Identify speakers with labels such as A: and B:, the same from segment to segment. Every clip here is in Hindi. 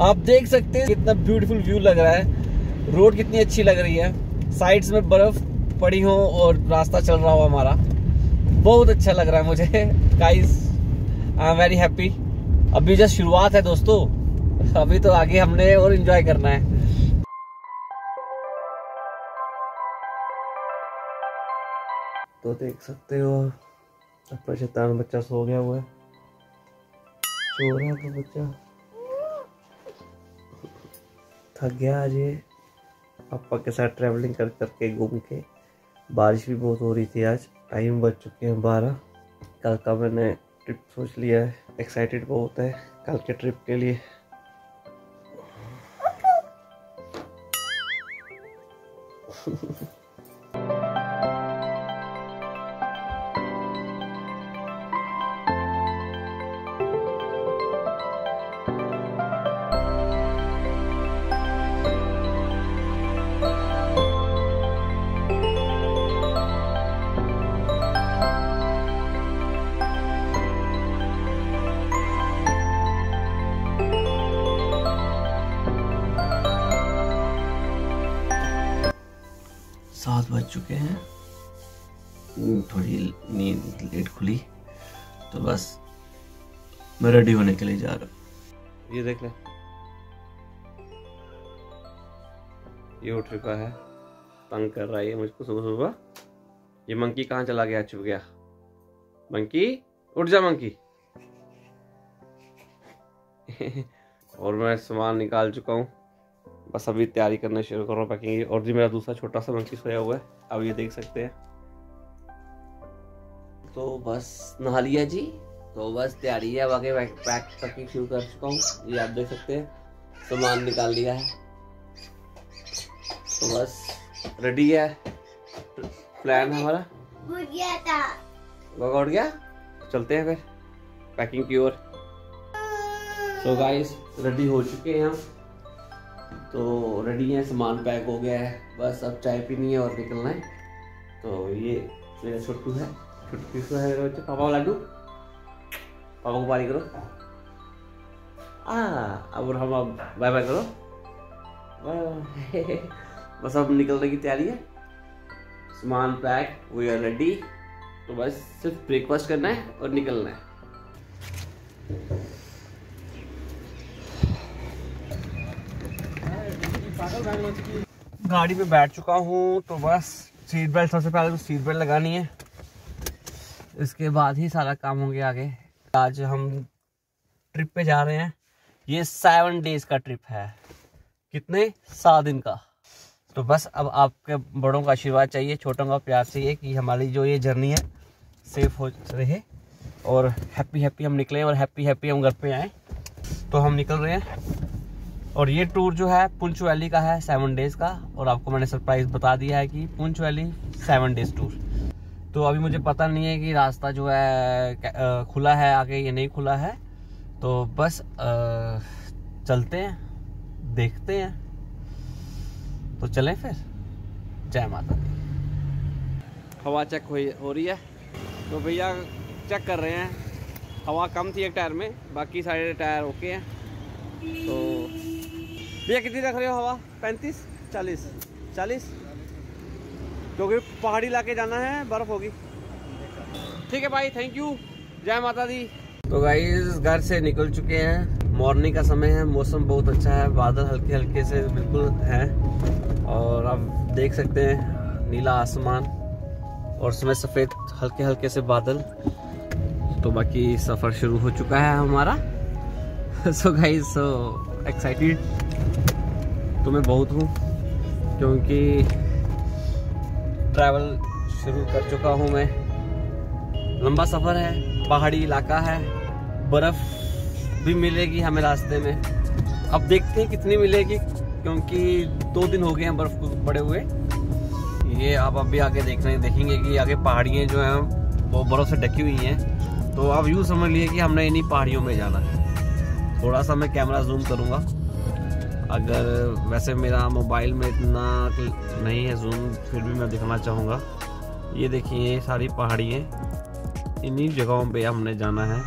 A: आप देख सकते हैं कितना ब्यूटीफुल व्यू लग रहा है। रोड कितनी अच्छी लग रही है। साइड्स में बर्फ़ पड़ी हो और रास्ता चल रहा हो हमारा। बहुत अच्छा लग रहा है मुझे। Guys I am very happy अभी जस्ट शुरुआत है दोस्तों। अभी तो आगे हमने और एंजॉय करना है। तो देख सकते हो अपना शैतान बच्चा सो गया हुआ है। सो रहा था बच्चा। थक गया आज ये। पापा के साथ ट्रैवलिंग कर करके घूम के। बारिश भी बहुत हो रही थी आज। टाइम बच चुके हैं बारह। कल का मैंने ट्रिप सोच लिया है। एक्साइटेड बहुत है कल के ट्रिप के लिए। चुके हैं। थोड़ी नींद लेट खुली तो बस मैं रेडी होने के लिए जा रहा हूँ। ये देख ले। ये उठ चुका है, तंग कर रहा है ये मुझको सुबह सुबह। ये मंकी कहाँ चला गया? छुप गया। मंकी, उठ जा मंकी। और मैं सामान निकाल चुका हूँ। बस अभी तैयारी करना शुरू कर रहा हूँ पैकिंग और जी मेरा दूसरा छोटा सा मंकी सोया हुआ है। अब ये देख सकते हैं। तो बस नहा लिया जी। तो बस तैयारी है। आगे पैक पैकिंग शुरू कर चुका हूँ। ये आप देख सकते हैं सामान निकाल लिया है। तो बस रेडी है। प्लान है हमारा। वर्कआउट गया चलते हैं फिर। पैकिंग की ओर। सो गाइस रेडी हो चुके हैं हम। तो रेडी है, सामान पैक हो गया है। बस अब चाय पीनी है और निकलना है। तो ये मेरा छोटू है। छोटू किसका है पापा को लाडू? पापा को पारी करो। आ अब हम अब बाय बाय करो। बाय बस अब निकलने की तैयारी है। सामान पैक वी आर रेडी तो बस सिर्फ़ ब्रेकफास्ट करना है और निकलना है। गाड़ी में बैठ चुका हूँ तो बस सीट बेल्ट सबसे पहले तो सीट बेल्ट लगानी है। इसके बाद ही सारा काम होंगे आगे। आज हम ट्रिप पे जा रहे हैं। ये सेवन डेज़ का ट्रिप है। कितने? सात दिन का। तो बस अब आपके बड़ों का आशीर्वाद चाहिए, छोटों का प्यार चाहिए कि हमारी जो ये जर्नी है सेफ़ हो रहे और हैप्पी हैप्पी हम निकले और हैप्पी हैप्पी हम घर पे आए। तो हम निकल रहे हैं। और ये टूर जो है पुंछ वैली का है सेवन डेज़ का, और आपको मैंने सरप्राइज़ बता दिया है कि Poonch Valley seven days tour तो अभी मुझे पता नहीं है कि रास्ता जो है खुला है आगे ये नहीं खुला है। तो बस चलते हैं, देखते हैं। तो चलें फिर। जय माता दी। हवा चेक हो रही है। तो भैया चेक कर रहे हैं। हवा कम थी एक टायर में, बाकी सारे टायर ओके हैं। तो भैया, कितनी रख रहे हो हवा? पैंतीस? चालीस? चालीस? क्योंकि पहाड़ी इलाके जाना है, बर्फ़ होगी। ठीक है भाई थैंक यू जय माता दी। तो गाइस घर से निकल चुके हैं। मॉर्निंग का समय है, मौसम बहुत अच्छा है, बादल हल्के हल्के से बिल्कुल है। और आप देख सकते हैं, नीला आसमान और उसमें सफ़ेद हल्के हल्के से बादल। तो बाकी सफ़र शुरू हो चुका है हमारा। सो गाइस सो एक्साइटेड तो मैं बहुत हूँ, क्योंकि ट्रैवल शुरू कर चुका हूँ मैं। लंबा सफ़र है, पहाड़ी इलाका है, बर्फ़ भी मिलेगी हमें रास्ते में। अब देखते हैं कितनी मिलेगी, क्योंकि दो दिन हो गए हैं बर्फ़ को पड़े हुए। ये आप अभी आगे देख रहे हैं, देखेंगे कि आगे पहाड़ियाँ जो हैं, वो बर्फ़ से ढकी हुई हैं। तो आप यूँ समझ लिए कि हमने इन्हीं पहाड़ियों में जाना है। थोड़ा सा मैं कैमरा जूम करूँगा। अगर वैसे मेरा मोबाइल में इतना नहीं है जूम फिर भी मैं दिखाना चाहूँगा। ये देखिए, ये सारी पहाड़ियाँ इन्हीं जगहों पे हमने जाना है।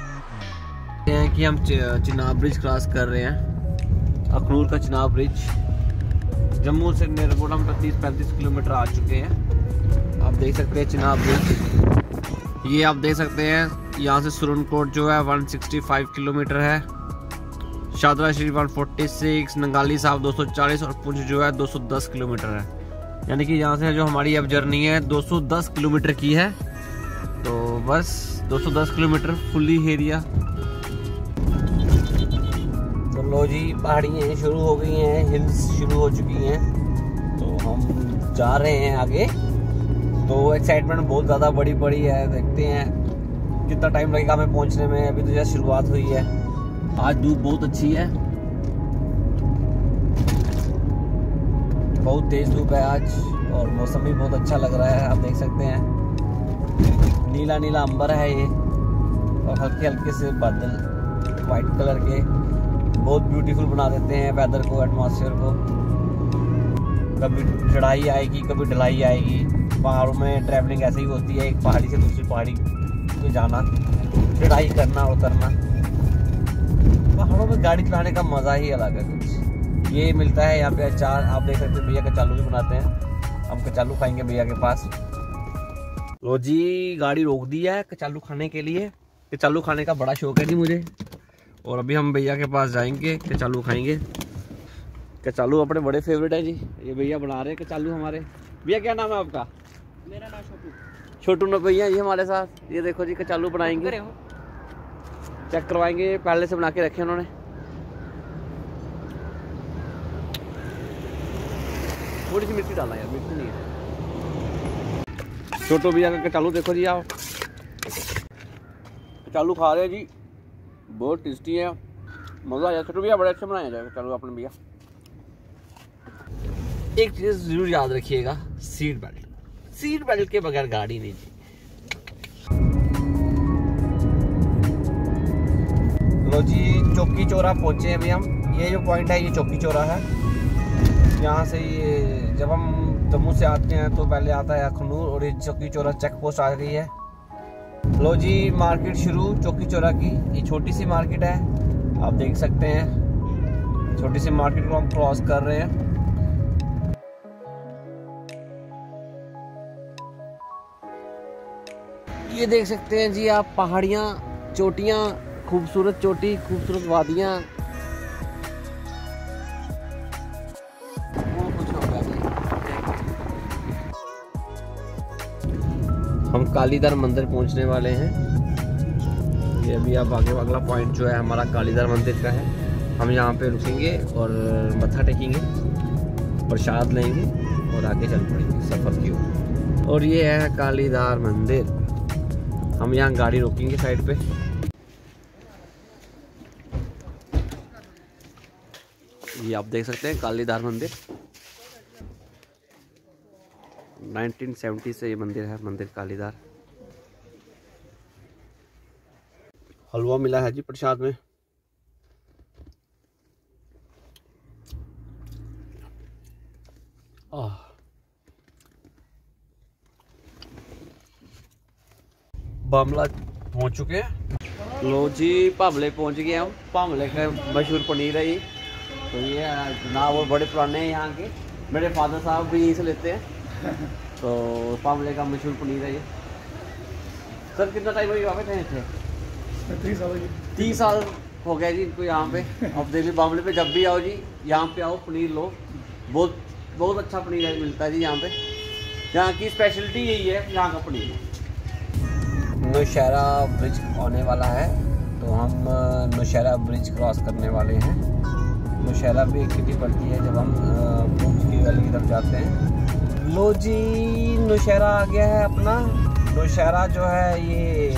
A: कि हम चिनाब ब्रिज क्रॉस कर रहे हैं। अखनूर का चिनाब ब्रिज जम्मू से नेरकोट हम तीस पैंतीस किलोमीटर आ चुके हैं। आप देख सकते हैं चिनाब ब्रिज ये आप देख सकते हैं, यहाँ से सुरनकोट जो है 165 किलोमीटर है। शादरा शरीफ 146 नंगाली साहब 240 और पुंछ जो है 210 किलोमीटर है। यानी कि यहाँ से जो हमारी अब जर्नी है 210 किलोमीटर की है। तो बस 210 किलोमीटर फुली एरिया तो लो जी, पहाड़ियाँ शुरू हो गई हैं हिल्स शुरू हो चुकी हैं। तो हम जा रहे हैं आगे। तो एक्साइटमेंट बहुत ज़्यादा बड़ी बड़ी है, देखते हैं कितना टाइम लगेगा हमें पहुँचने में। अभी तो जैसे शुरुआत हुई है। आज धूप बहुत अच्छी है। बहुत तेज धूप है आज, और मौसम भी बहुत अच्छा लग रहा है, आप देख सकते हैं। नीला नीला अंबर है ये, और हल्के हल्के से बादल वाइट कलर के। बहुत ब्यूटीफुल बना देते हैं वेदर को एटमॉस्फेयर को। कभी चढ़ाई आएगी, कभी ढलाई आएगी। पहाड़ों में ट्रैवलिंग ऐसे ही होती है, एक पहाड़ी से दूसरी पहाड़ी पे जाना, चढ़ाई करना उतरना पहाड़ों में गाड़ी चलाने का मज़ा ही अलग है कुछ। ये मिलता है यहाँ पे अचार आप देख सकते हैं भैया कचालू भी बनाते हैं। हम कचालू खाएँगे भैया के पास। लो जी गाड़ी रोक दी है कचालू खाने के लिए। कचालू खाने का बड़ा शौक है जी मुझे। और अभी हम भैया के पास जाएँगे कचालू खाएँगे। कचालू अपने बड़े फेवरेट है जी। ये भैया बना रहे हैं कचालू हमारे। भैया क्या नाम है आपका?
B: मेरा नाम छोटू।
A: छोटू न भैया ये हमारे साथ। ये देखो जी कचालू बनाएँगे। चेक करवाएँगे, पहले से बना के रखे उन्होंने। थोड़ी सी मिर्ची डालना यार, मिर्ची नहीं है। छोटू भैया का कचालू देखो जी आप कचालू खा रहे हैं जी, बहुत टेस्टी है। मज़ा आया, छोटो भैया, बड़े अच्छे बनाया जाएगा कचालू अपने भैया। एक चीज़ ज़रूर याद रखिएगा, सीट बेल्ट। सीट बेल्ट के बगैर गाड़ी नहीं जी लो जी, चौकी चौरा पहुँचे अभी हम। ये जो पॉइंट है, ये चौकी चौरा है। यहाँ से ये, जब हम जम्मू से आते हैं तो पहले आता है अखनूर और ये चौकी चौरा चेक पोस्ट आ गई है। लो जी मार्केट शुरू, चौकी चौरा की। ये छोटी सी मार्केट है। आप देख सकते हैं। छोटी सी मार्केट को हम क्रॉस कर रहे हैं। ये देख सकते हैं जी आप, पहाड़ियाँ, चोटियाँ खूबसूरत चोटी, खूबसूरत वादियाँ। हम कालीदार मंदिर पहुँचने वाले हैं। ये अभी आप आगे अगला पॉइंट जो है हमारा कालीदार मंदिर का है। हम यहाँ पे रुकेंगे और मत्था टेकेंगे प्रसाद लेंगे और आगे चल पड़ेंगे सफ़र की ओर। और ये है कालीदार मंदिर। हम यहाँ गाड़ी रोकेंगे साइड पे। ये आप देख सकते हैं कालीदार मंदिर। 1970 से ये मंदिर है, मंदिर कालीदार। हलवा मिला है जी प्रसाद में। बामला पहुँच चुके हैं। लो जी, भावले पहुँच गए हम भावले का मशहूर पनीर है ये। तो ये जनाब वो बड़े पुराने हैं यहाँ के। मेरे फादर साहब भी यहीं से लेते हैं। तो पावले का मशहूर पनीर है ये। सर कितना टाइम हुई वापस थे थे तीस साल हो गया जी इनको यहाँ पे। अब दिल्ली बामले पे जब भी आओ जी यहाँ पे आओ पनीर लो। बहुत बहुत अच्छा पनीर है मिलता है जी यहाँ पे। यहाँ की स्पेशलिटी यही है यहाँ का पनीर। नौशहरा ब्रिज आने वाला है तो हम नौशहरा ब्रिज क्रॉस करने वाले हैं। नौशहरा भी एक सिटी पड़ती है जब हम पुंछ की वैली की तरफ़ जाते हैं। लो जी, नौशहरा आ गया है अपना। नौशहरा जो है ये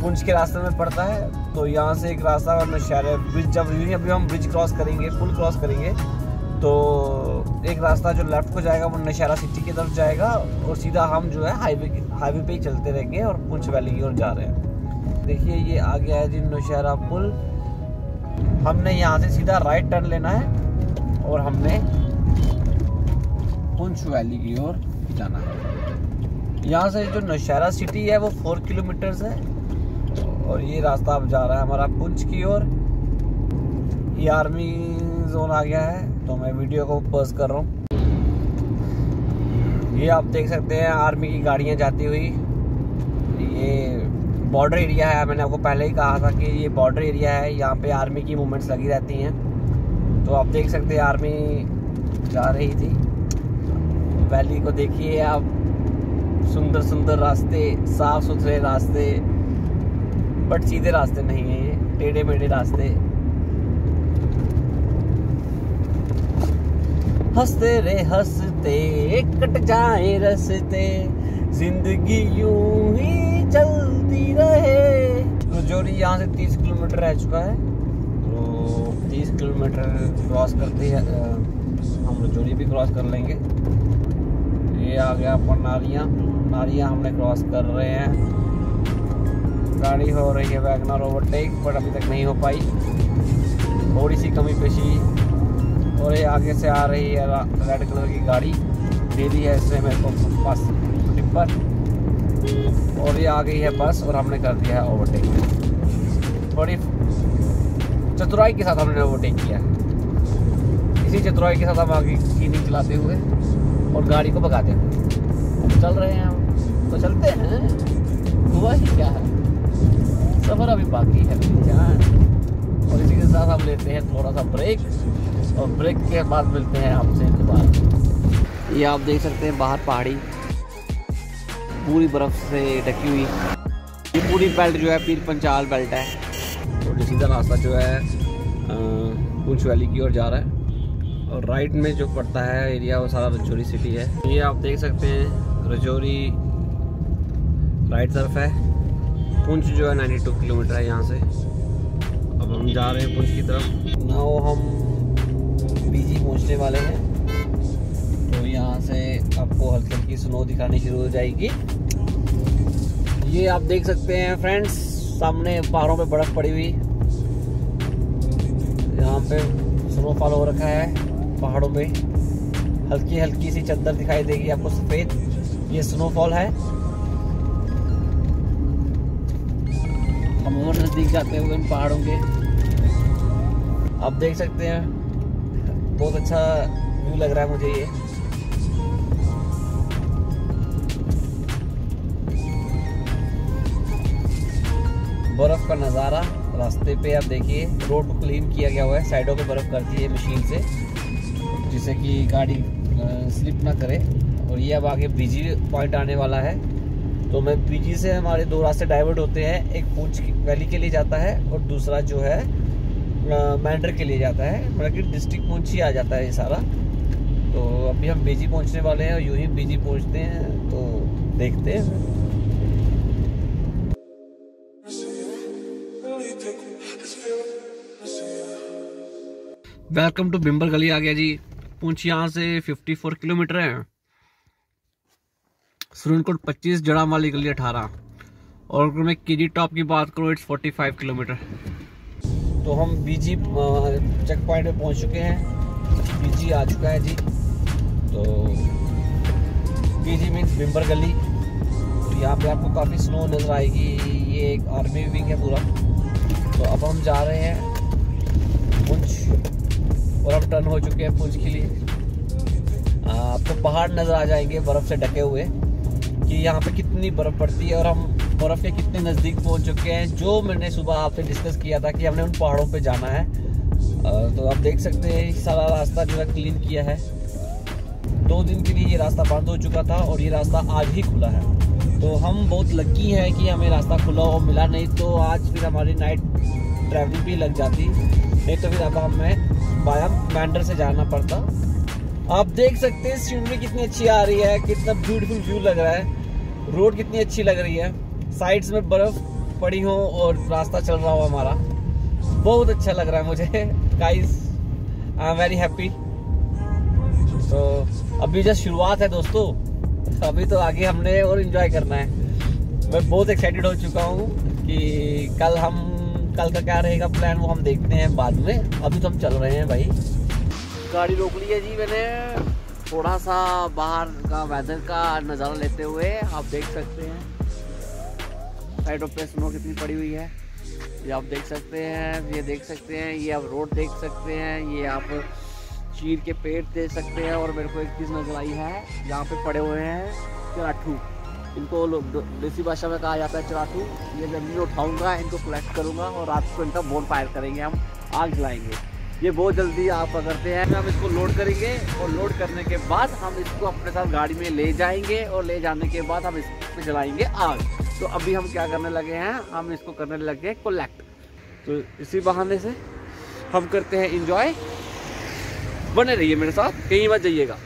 A: पुंछ के रास्ते में पड़ता है। तो यहाँ से एक रास्ता और नौशहरा ब्रिज जब अभी हम ब्रिज क्रॉस करेंगे पुल क्रॉस करेंगे तो एक रास्ता जो लेफ़्ट को जाएगा, वो नौशहरा सिटी की तरफ़ जाएगा और सीधा हम जो है हाईवे हाईवे पे ही चलते रहेंगे और पुंछ वैली की ओर जा रहे हैं। देखिए, ये आ गया है जी नौशहरा पुल। हमने यहाँ से सीधा राइट टर्न लेना है और हमने पुंछ वैली की ओर जाना है। यहाँ से जो नौशहरा सिटी है, वो फोर किलोमीटर्स है और ये रास्ता अब जा रहा है हमारा पुंछ की ओर। ये आर्मी जोन आ गया है तो मैं वीडियो को पॉज कर रहा हूँ। ये आप देख सकते हैं आर्मी की गाड़ियाँ जाती हुई। ये बॉर्डर एरिया है, मैंने आपको पहले ही कहा था कि ये बॉर्डर एरिया है, यहाँ पे आर्मी की मूवमेंट्स लगी रहती हैं। तो आप देख सकते हैं, आर्मी जा रही थी। वैली को देखिए आप सुंदर सुंदर रास्ते, साफ़ सुथरे रास्ते, बट सीधे रास्ते नहीं है ये, टेढ़े मेढ़े रास्ते। हँसते रे हँसते, कट जाए रस्ते। ज़िंदगी यूँ ही चलती रहे। रजौरी तो यहाँ से 30 किलोमीटर रह चुका है तो 30 किलोमीटर क्रॉस करते हैं हम रजौरी भी क्रॉस कर लेंगे। ये आ गया अपन नारियाँ। नारियाँ हमने क्रॉस कर रहे हैं। गाड़ी हो रही है वैगनर ओवरटेक पर अभी तक नहीं हो पाई। थोड़ी सी कमी पेशी। और ये आगे से आ रही है रेड कलर की गाड़ी। दे दी है इसने मेरे को बस टिप्पर। और ये आ गई है बस और हमने कर दिया है ओवरटेक बड़ी चतुराई के साथ हमने ओवरटेक किया है। इसी चतुराई के साथ हम आगे कीनिंग चलाते हुए और गाड़ी को भगाते हुए। चल रहे हैं हम। तो चलते हैं। हुआ ही क्या है? सफ़र अभी बाकी है। और इसी के साथ हम लेते हैं थोड़ा सा ब्रेक और ब्रेक के बाद मिलते हैं आपसे दोबारा ये आप देख सकते हैं बाहर पहाड़ी। पूरी बर्फ़ से ढकी हुई। ये पूरी बेल्ट जो है पीर पंचाल बेल्ट है। और सीधा रास्ता जो है पुंछ वैली की ओर जा रहा है। और राइट में जो पड़ता है एरिया वो सारा रजौरी सिटी है। ये आप देख सकते हैं रजौरी राइट तरफ़ है। पुंछ जो है 92 किलोमीटर है यहाँ से। अब हम जा रहे हैं पुंछ की तरफ़। ना हम बीजी पहुँचने वाले हैं। तो यहाँ से आपको हल्की हल्की स्नो दिखानी शुरू हो जाएगी। ये आप देख सकते हैं फ्रेंड्स सामने पहाड़ों पे बर्फ़ पड़ी हुई। यहाँ पे स्नोफॉल हो रखा है पहाड़ों पे। हल्की हल्की सी चद्दर दिखाई देगी आपको सफ़ेद। ये स्नोफॉल है। हम और नज़दीक जाते हुए इन पहाड़ों के। आप देख सकते हैं, बहुत अच्छा व्यू लग रहा है मुझे ये। बर्फ़ का नज़ारा रास्ते पे आप देखिए, रोड को क्लीन किया गया हुआ है, साइडों पे बर्फ़ कर दी है मशीन से, जिससे कि गाड़ी स्लिप ना करे। और ये अब आगे बिज़ी पॉइंट आने वाला है। तो मैं पीजी से हमारे दो रास्ते डाइवर्ट होते हैं, एक पूछ वैली के लिए जाता है और दूसरा जो है मैंडर के लिए जाता है। मतलब कि डिस्ट्रिक्ट पूछ ही आ जाता है ये सारा। तो अभी हम बीजी पहुँचने वाले हैं और यूँ ही बीजी पहुँचते हैं तो देखते हैं। वेलकम टू बिम्बर गली आ गया जी। पूछ यहाँ से 54 किलोमीटर है। सुरनकोट 25 जड़ा वाली गली 18 और अगर मैं केजी टॉप की बात करूँ इट्स 45 किलोमीटर। तो हम बीजी चेक पॉइंट पे पहुँच चुके हैं। बीजी आ चुका है जी। तो बीजी मीन्स बिम्बर गली तो यहाँ पे आपको काफ़ी स्नो नज़र आएगी। ये एक आर्मी विंग है पूरा। तो अब हम जा रहे हैं पुंछ, और हम टर्न हो चुके हैं पुंछ के लिए। आपको तो पहाड़ नज़र आ जाएँगे बर्फ़ से ढके हुए, कि यहाँ पे कितनी बर्फ़ पड़ती है, और हम बर्फ़ के कितने नज़दीक पहुँच चुके हैं, जो मैंने सुबह आपसे डिस्कस किया था कि हमने उन पहाड़ों पे जाना है। तो आप देख सकते हैं सारा रास्ता जो है क्लीन किया है। दो दिन के लिए ये रास्ता बंद हो चुका था, और ये रास्ता आज ही खुला है। तो हम बहुत लकी हैं कि हमें रास्ता खुला और मिला नहीं तो आज फिर हमारी नाइट ट्रैवलिंग भी लग जाती। नहीं तो फिर अब हमें बाया मैंडर से जाना पड़ता। आप देख सकते हैं सीनरी कितनी अच्छी आ रही है, कितना ब्यूटीफुल व्यू लग रहा है। रोड कितनी अच्छी लग रही है। साइड्स में बर्फ़ पड़ी हो और रास्ता चल रहा हो हमारा। बहुत अच्छा लग रहा है मुझे। Guys I am very happy तो अभी जस्ट शुरुआत है दोस्तों अभी तो आगे हमने और इन्जॉय करना है। मैं बहुत एक्साइटेड हो चुका हूँ कि कल हम, कल का क्या रहेगा प्लान वो हम देखते हैं बाद में। अभी तो हम चल रहे हैं भाई। गाड़ी रोक ली है जी मैंने। थोड़ा सा बाहर का वेदर का नज़ारा लेते हुए आप देख सकते हैं। साइडों पे स्नो कितनी पड़ी हुई है। ये आप देख सकते हैं, ये देख सकते हैं, ये आप रोड देख सकते हैं, ये आप चीर के पेड़ दे सकते हैं और मेरे को एक चीज़ नज़र आई है, यहाँ पे पड़े हुए हैं चराठू। इनको देसी भाषा में कहा जाता है चराठू। ये जब मैं उठाऊँगा, इनको कलेक्ट करूँगा और रात को इनका बोन फायर करेंगे, हम आग जलाएँगे। ये बहुत जल्दी आप पकड़ते हैं। हम इसको लोड करेंगे और लोड करने के बाद हम इसको अपने साथ गाड़ी में ले जाएँगे और ले जाने के बाद हम इस जलाएँगे आग। तो अभी हम क्या करने लगे हैं, हम इसको करने लगे कलेक्ट तो इसी बहाने से हम करते हैं इंजॉय बने रहिए मेरे साथ, कहीं मत जाइएगा।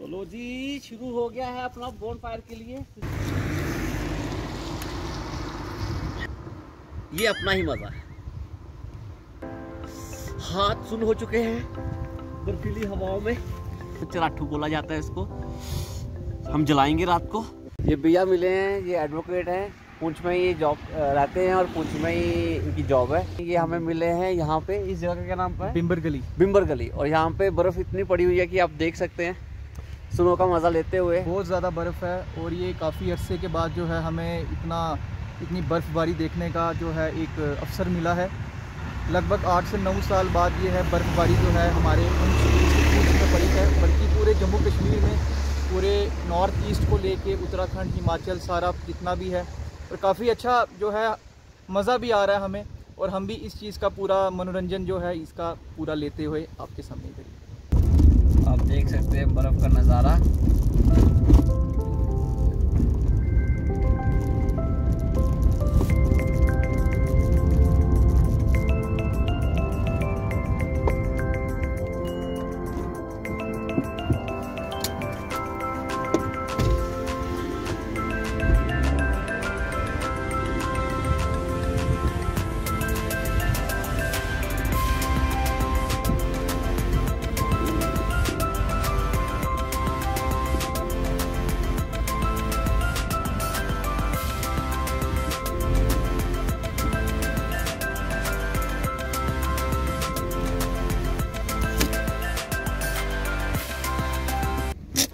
A: तो जी, शुरू हो गया है अपना बोन फायर के लिए। ये अपना ही मज़ा है। हाथ सुन हो चुके हैं, बर्फीली हवाओं में। चराठू बोला जाता है इसको। हम जलाएँगे रात को। ये भैया मिले हैं, ये एडवोकेट हैं। पूछ में ये जॉब रहते हैं और पूछ में ही इनकी जॉब है। ये हमें मिले हैं यहाँ पे इस जगह का क्या नाम है?
B: बिम्बर गली।
A: बिम्बर गली। और यहाँ पे बर्फ़ इतनी पड़ी हुई है कि आप देख सकते हैं। सुनो का मज़ा लेते हुए।
B: बहुत ज़्यादा बर्फ़ है और ये काफ़ी अरसे के बाद जो है हमें इतना इतनी बर्फ़बारी देखने का जो है एक अवसर मिला है। लगभग आठ से नौ साल बाद ये है बर्फ़बारी जो है हमारे में पड़ी है। बल्कि पूरे जम्मू कश्मीर में पूरे नॉर्थ ईस्ट को लेके उत्तराखंड हिमाचल सारा जितना भी है और काफ़ी अच्छा जो है, मज़ा भी आ रहा है हमें और हम भी इस चीज़ का पूरा मनोरंजन जो है, इसका पूरा लेते हुए आपके सामने
A: आप देख सकते हैं बर्फ़ का नज़ारा।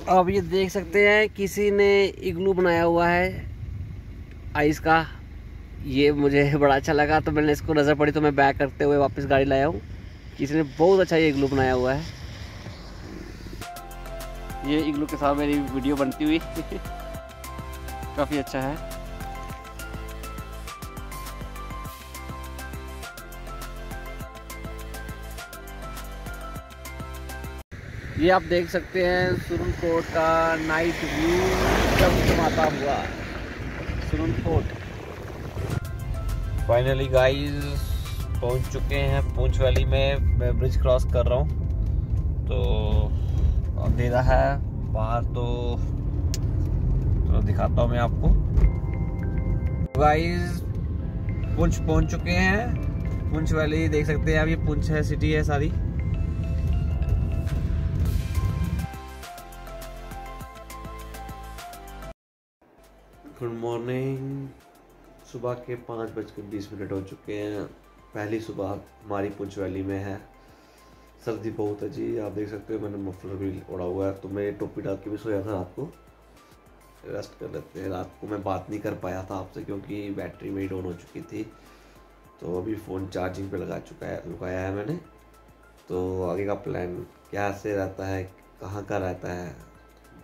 A: अब ये देख सकते हैं, किसी ने इग्लू बनाया हुआ है, आइस का। ये मुझे बड़ा अच्छा लगा तो मैंने इसको नज़र पड़ी तो मैं बैक करते हुए वापस गाड़ी लाया हूँ। किसी ने बहुत अच्छा ये इग्लू बनाया हुआ है। ये इग्लू के साथ मेरी वीडियो बनती हुई। काफ़ी अच्छा है। ये आप देख सकते हैं सुरनकोट का नाइट व्यू चमचमाता हुआ। सुरनकोट। फाइनली गाइस पहुँच चुके हैं पूंछ वैली में। मैं ब्रिज क्रॉस कर रहा हूँ। तो अंधेरा है बाहर तो तो दिखाता हूँ मैं आपको। गाइस पुंछ पहुँच चुके हैं। पुंछ वैली देख सकते हैं आप, ये पुंछ है सिटी है सारी। गुड मॉर्निंग सुबह के पाँच बज के बीस मिनट हो चुके हैं। पहली सुबह हमारी पुंछ वैली में है। सर्दी बहुत है जी, आप देख सकते हो, मैंने मफलर भी उड़ा हुआ है तो मैं टोपी डाल के भी सोया था रात को। रेस्ट कर लेते हैं। रात को मैं बात नहीं कर पाया था आपसे क्योंकि बैटरी मेरी डाउन हो चुकी थी। तो अभी फ़ोन चार्जिंग पे लगा चुका है लगाया है मैंने। तो आगे का प्लान क्या से रहता है, कहाँ का रहता है,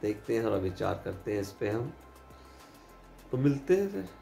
A: देखते हैं थोड़ा विचार करते हैं इस पर हम। तो मिलते हैं फिर।